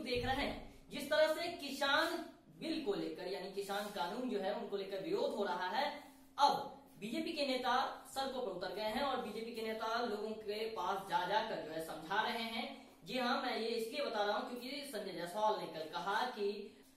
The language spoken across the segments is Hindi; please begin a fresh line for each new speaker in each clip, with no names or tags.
न्यूज़ देख रहे हैं, जिस तरह से किसान बिल को लेकर, यानी किसान कानून जो है, उनको लेकर विरोध हो रहा है, अब बीजेपी के नेता सड़कों पर उतर गए हैं और बीजेपी के नेता लोगों के पास जा जाकर जो है समझा रहे हैं। जी हाँ मैं ये इसलिए बता रहा हूँ क्योंकि संजय जायसवाल ने कल कहा कि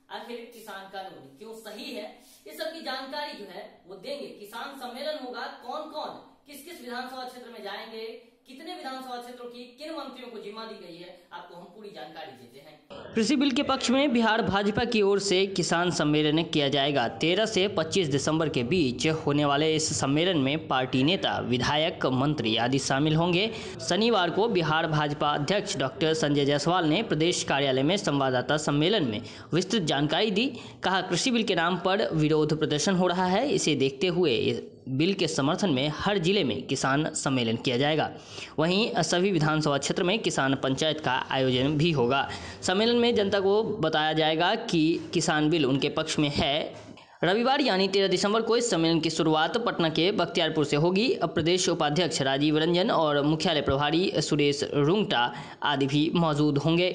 आखिर किसान कानून क्यों सही है? इस सब की जानकारी जो है, वो देंगे। किसान सम्मेलन होगा कौन कौन किस किस विधानसभा क्षेत्र में जाएँगे, कितने विधानसभा क्षेत्रों की किन मंत्रियों को जिम्मा दी गई है, आपको हम पूरी जानकारी देते हैं।
कृषि बिल के पक्ष में बिहार भाजपा की ओर से किसान सम्मेलन किया जाएगा। 13 से 25 दिसंबर के बीच होने वाले इस सम्मेलन में पार्टी नेता, विधायक, मंत्री आदि शामिल होंगे। शनिवार को बिहार भाजपा अध्यक्ष डॉक्टर संजय जायसवाल ने प्रदेश कार्यालय में संवाददाता सम्मेलन में विस्तृत जानकारी दी। कहा कृषि बिल के नाम पर विरोध प्रदर्शन हो रहा है। इसे देखते हुए बिल के समर्थन में हर ज़िले में किसान सम्मेलन किया जाएगा। वहीं सभी विधानसभा क्षेत्र में किसान पंचायत का आयोजन भी होगा। सम्मेलन में जनता को बताया जाएगा कि किसान बिल उनके पक्ष में है। रविवार यानी 13 दिसंबर को इस सम्मेलन की शुरुआत पटना के बख्तियारपुर से होगी। प्रदेश उपाध्यक्ष राजीव रंजन और मुख्यालय प्रभारी सुरेश रुंगटा आदि भी मौजूद होंगे।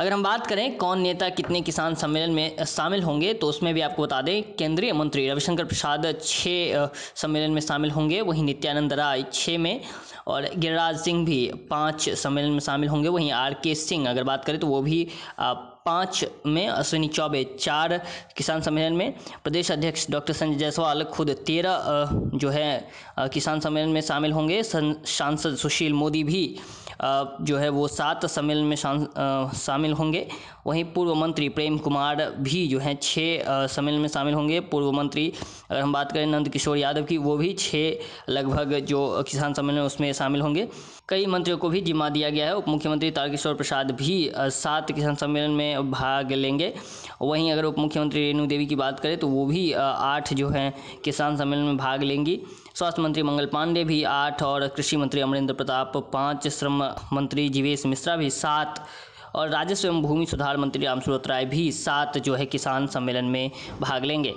अगर हम बात करें कौन नेता कितने किसान सम्मेलन में शामिल होंगे तो उसमें भी आपको बता दें केंद्रीय मंत्री रविशंकर प्रसाद छः सम्मेलन में शामिल होंगे, वहीं नित्यानंद राय छः में, और गिरिराज सिंह भी पाँच सम्मेलन में शामिल होंगे, वहीं आर के सिंह अगर बात करें तो वो भी पाँच में अश्विनी चौबे, चार किसान सम्मेलन में। प्रदेश अध्यक्ष डॉक्टर संजय जायसवाल खुद तेरह जो है किसान सम्मेलन में शामिल होंगे। सांसद सुशील मोदी भी जो है, वो सात सम्मेलन में शामिल होंगे। वहीं पूर्व मंत्री प्रेम कुमार भी जो हैं छः सम्मेलन में शामिल होंगे। पूर्व मंत्री, अगर हम बात करें नंद किशोर यादव की, वो भी छः लगभग जो किसान सम्मेलन उसमें शामिल होंगे। कई मंत्रियों को भी जिम्मा दिया गया है। उप मुख्यमंत्री तारकिशोर प्रसाद भी सात किसान सम्मेलन में भाग लेंगे। वहीं अगर उप मुख्यमंत्री रेणु देवी की बात करें तो वो भी आठ जो हैं किसान सम्मेलन में भाग लेंगी। स्वास्थ्य मंत्री मंगल पांडे भी आठ और कृषि मंत्री अमरेंद्र प्रताप पाँच, श्रम मंत्री जीवेश मिश्रा भी सात, और राजस्व एवं भूमि सुधार मंत्री रामसूरत राय भी सात जो है किसान सम्मेलन में भाग लेंगे।